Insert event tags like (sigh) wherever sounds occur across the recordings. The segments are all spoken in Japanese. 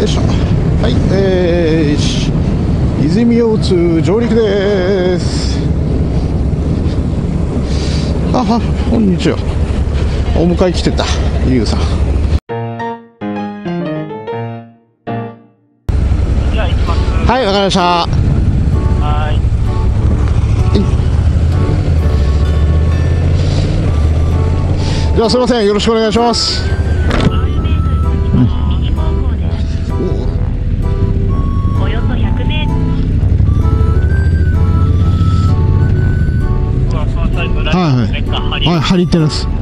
よいしょはいえーし泉大津上陸です。あはこんにちは。お迎え来てたゆうさん。はいわかりました。はい。じゃあすいません。よろしくお願いします。はい張りてますは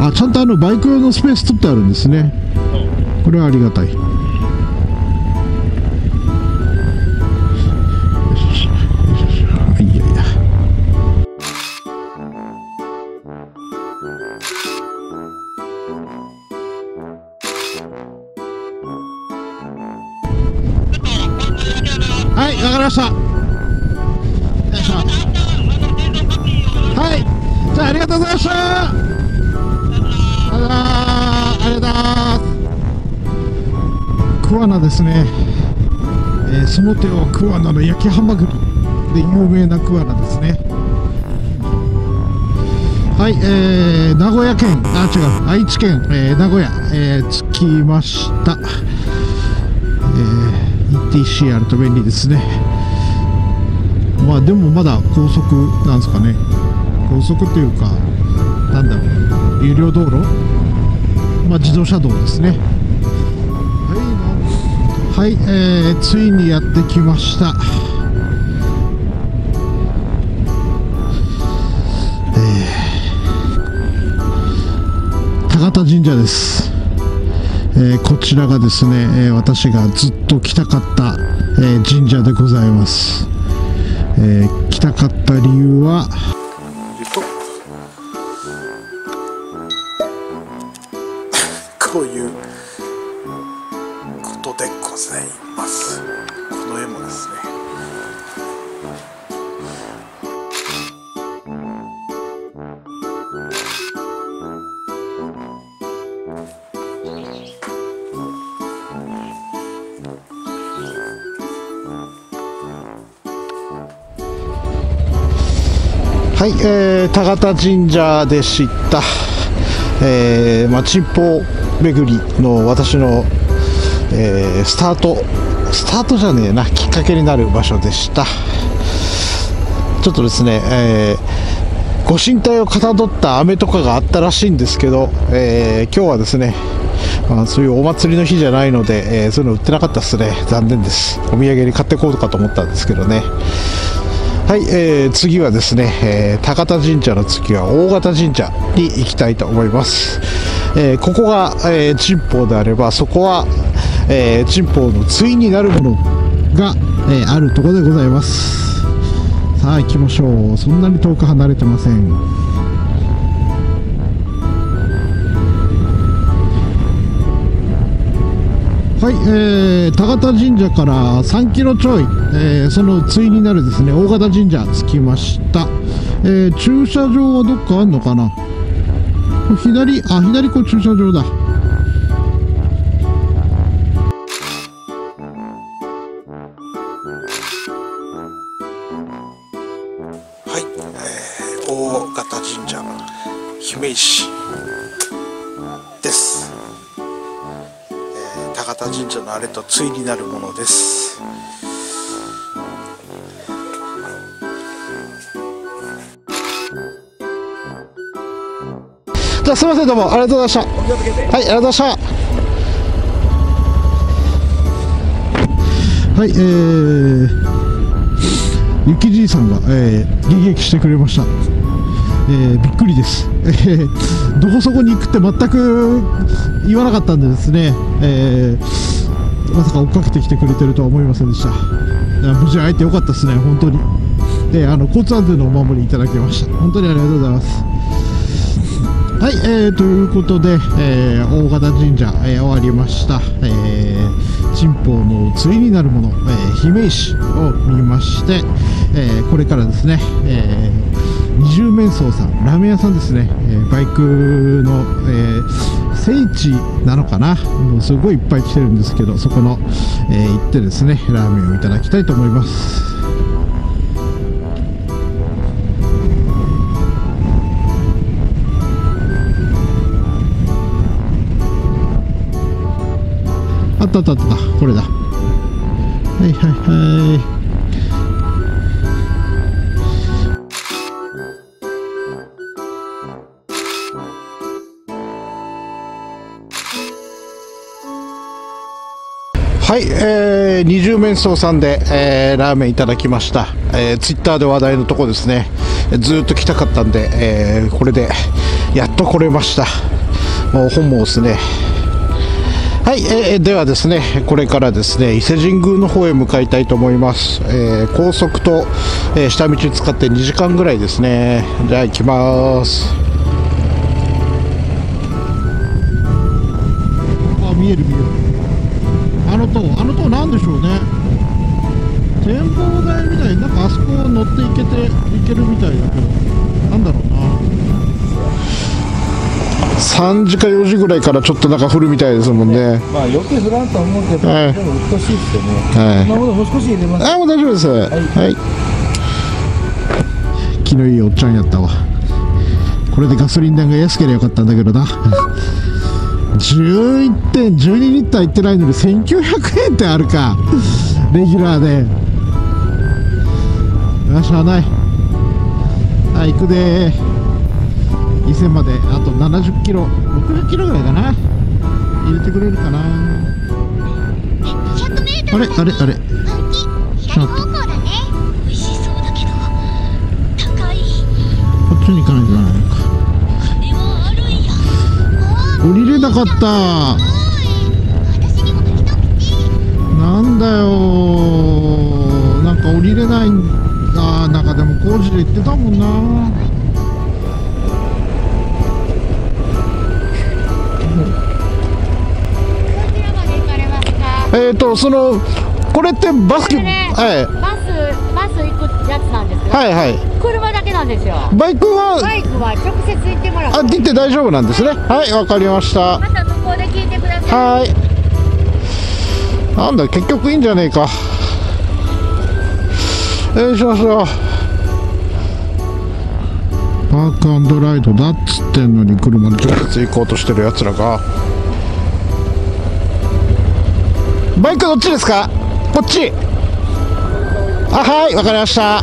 い。あちゃんとあのバイク用のスペース取ってあるんですね。これはありがたい。はいわかりました桑名ですね、えーその手を桑名の焼きハマグリで有名な桑名ですね。はい、えー、名古屋県。あ違う。愛知県、えー名古屋、えー着きました、えー、ETC あると便利ですね。まあでもまだ高速なんですかね。高速っていうかなんだろう。有料道路。まあ自動車道ですね。はい、えー、ついにやってきました。えー、高田神社です、えーこちらがですね、え私がずっと来たかった、え神社でございます、えー来たかった理由はことでございますこの絵もですねはい、えー、高田神社でした、えーまあ、珍宝巡りの私の、えースタートスタートじゃねえなきっかけになる場所でした。ちょっとですね、えーご神体をかたどった飴とかがあったらしいんですけど、えー今日はですね、まあ、そういうお祭りの日じゃないので、えそういうの売ってなかったですね。残念です。お土産に買ってこうかと思ったんですけどね。はい、えー次はですね、えー高田神社の次は大型神社に行きたいと思います、えーここが、えー珍宝であればそこは、えー珍宝の対になるものが、えーあるところでございます。さあ行きましょう。そんなに遠く離れてません。はい、えー、高田神社から3キロちょい、えーその対になるですね大型神社着きました、えー駐車場はどっかあんのかな？左あ左これ駐車場だ。姫石です。えー高田神社のあれと対になるものです。じゃあすいませんどうもありがとうございました。はいありがとうございました。はいえーゆきじいさんが、えー、迎撃してくれました、えーびっくりです、え (laughs) ーどこそこに行くって全く言わなかったんでですね、えーまさか追っかけてきてくれてるとは思いませんでした。無事会えてよかったですね。本当に。であの交通安全のお守りいただきました。本当にありがとうございます。はい、えー、ということで、えー大型神社、えー終わりました、えー、珍宝の対になるもの、えー姫石を見まして、えーこれからですね、えー二重面相さんラーメン屋さんですね、えーバイクの、えー聖地なのかな。もうすごいいっぱい来てるんですけどそこの、えー行ってですねラーメンをいただきたいと思います。あったあったあったこれだ。はいはいはい。はい、えー、二重面相さんで、えーラーメンいただきました、えー、ツイッターで話題のとこですね。ずっと来たかったんで、えーこれでやっと来れました。もう本望ですね。はい、えーではですねこれからですね伊勢神宮の方へ向かいたいと思います、えー高速と、えー下道使って2時間ぐらいですね。じゃあ行きます。あ見える見える。塔あの塔なんでしょうね。展望台みたいなんかあそこ乗っていけていけるみたいだけどなんだろうな。3時か4時ぐらいからちょっとなんか降るみたいですもんね。まあよく降らんと思うけど、はい。でも鬱陶しいですよね。はい。なるほど、もう少し入れます。あもう大丈夫です。はい、気のいいおっちゃんやったわ。これでガソリン代が安ければよかったんだけどな11点12リッターいってないのに1900円ってあるか。レギュラーで。よしゃあない。はい行くで。伊勢まで。あと70キロ。60キロぐらいかな。入れてくれるかな。あれ？あれ？あれ？ちょっとこっちに行かないとな降りれなかった。なんだよ。なんか降りれないんあーなんかでも工事で言ってたもんな。えっ、ー、とそのこれってバスケねはい。バスバス行くやつなんですよ、はいはい。車だけなんですよ。バイクはバイクは直接行ってもらう。あ行って大丈夫なんですね。はい。わかりました。また向こうで聞いてください。はい。なんだ結局いいんじゃねえか。よいしょよいしょ。パークアンドライドだっつってんのに車で直接行こうとしてるやつらが。バイクどっちですか？こっちあはいわかりました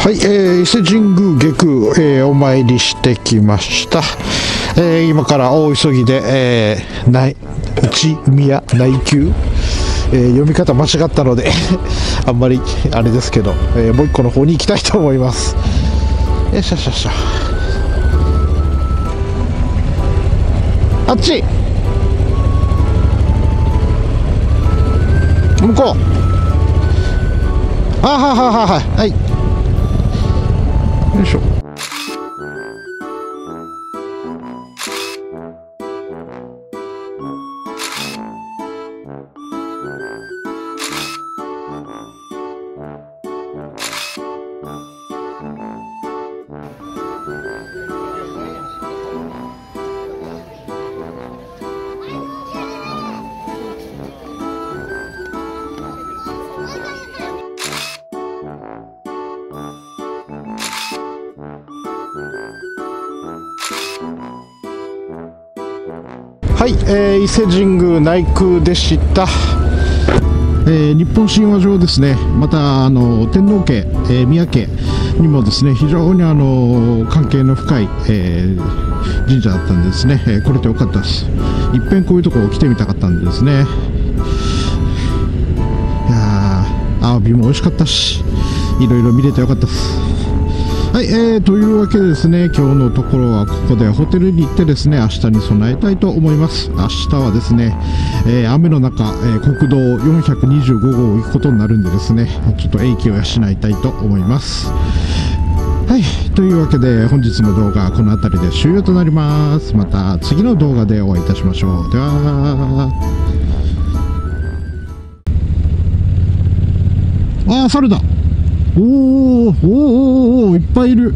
はい、えー伊勢神宮下空、えーお参りしてきました。えー今から大急ぎで、えー、内内宮内宮、えー読み方間違ったので (laughs) あんまりあれですけど、えーもう一個の方に行きたいと思います。よいしょよいしょしょあっち。向こう。あはははははい。よいしょ。はい、えー伊勢神宮内宮でした、えー日本神話上ですねまたあの天皇家、えー宮家にもですね非常にあの関係の深い、えー神社だったんですね、えー来れてよかったです。いっぺんこういうとこ来てみたかったんですね。いやアワビも美味しかったしいろいろ見れてよかったです。はい、えー、というわけでですね、今日のところはここでホテルに行ってですね、明日に備えたいと思います。明日はですね、えー雨の中、えー国道425号を行くことになるんでですね、ちょっと英気を養いたいと思います。はい、というわけで本日の動画はこの辺りで終了となります。また次の動画でお会いいたしましょう。では。ああ猿だおーおーおーおーいっぱいいる。